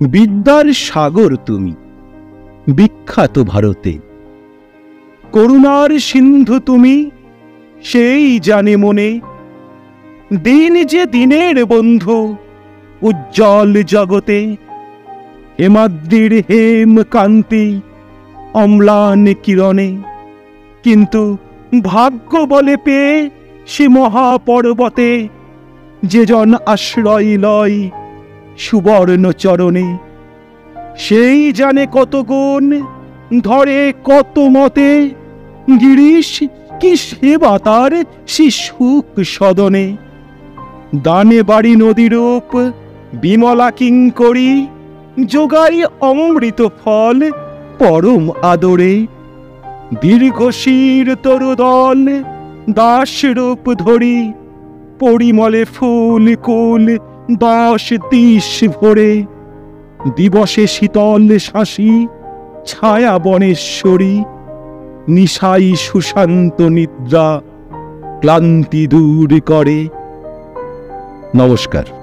বিদ্যার সাগর তুমি, বিখ্যাত ভারতে। করুণার সিন্ধু তুমি, সেই জানে মনে। দিন যে দিনের বন্ধু, উজ্জ্বল জগতে, হেমাদ্রির হেম কান্তি, অম্লান কিরণে। কিন্তু ভাগ্য বলে পেয়ে সে মহাপর্বতে, যে জন আশ্রয় লয় সুবর্ণ চরণে। সেই জানে কত গুণ, ধরে কত মতে। গিরিশ কি সেবা তার শিশুক সদনে। দানে বাড়ি নদীরূপ বিমলা কিঙ্করি যোগাই অমৃত ফল পরম আদরে। দীর্ঘশির তরুদল, দাস রূপ ধরি। পরিমলে ফুল কুল দশ দিশ ভরে দিবসে শীতল শাসি, ছায়া বনেশ্বরী, নিশাই সুশান্ত নিদ্রা, ক্লান্তি দূর করে। নমস্কার।